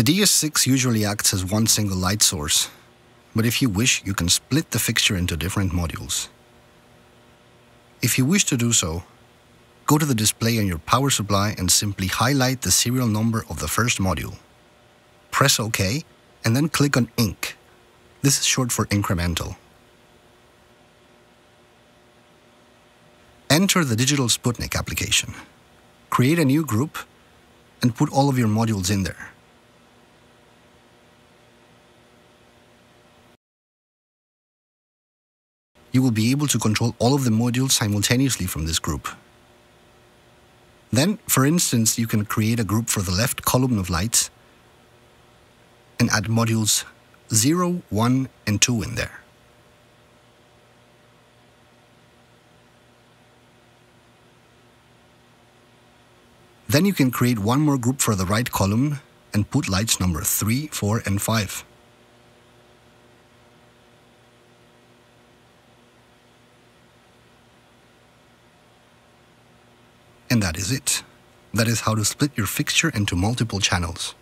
The DS6 usually acts as one single light source, but if you wish, you can split the fixture into different modules. If you wish to do so, go to the display on your power supply and simply highlight the serial number of the first module. Press OK, and then click on Inc. This is short for incremental. Enter the Digital Sputnik application. Create a new group and put all of your modules in there. You will be able to control all of the modules simultaneously from this group. Then, for instance, you can create a group for the left column of lights and add modules 0, 1, and 2 in there. Then you can create one more group for the right column and put lights number 3, 4, and 5. And that is it. That is how to split your fixture into multiple channels.